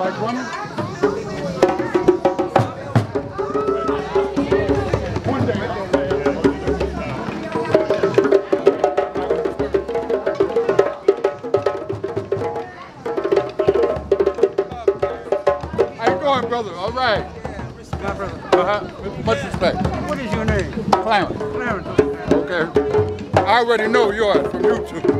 like running? One day. How you doing, brother? All right. My brother. Uh-huh. Much respect. What is your name? Clarence. Clarence. Okay. I already know yours from YouTube.